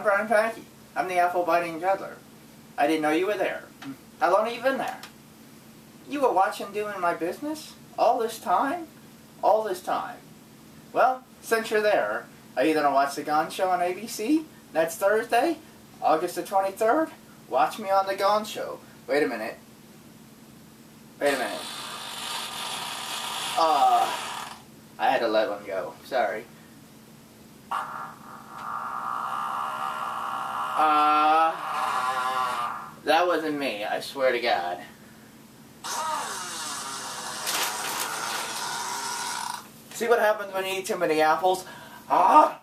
Brian Pankey. I'm the apple biting juggler. I didn't know you were there. How long have you been there? You were watching doing my business? All this time? All this time. Well, since you're there, are you going to watch The Gong Show on ABC next Thursday, August the 23rd? Watch me on The Gong Show. Wait a minute. Wait a minute. Uh, I had to let one go. Sorry. Uh, that wasn't me, I swear to God. See what happens when you eat too many apples? Ah!